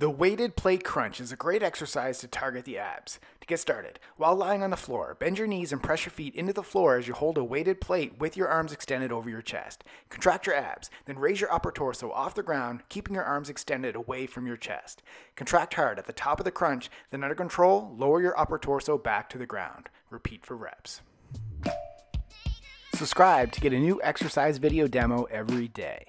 The weighted plate crunch is a great exercise to target the abs. To get started, while lying on the floor, bend your knees and press your feet into the floor as you hold a weighted plate with your arms extended over your chest. Contract your abs, then raise your upper torso off the ground, keeping your arms extended away from your chest. Contract hard at the top of the crunch, then under control, lower your upper torso back to the ground. Repeat for reps. Subscribe to get a new exercise video demo every day.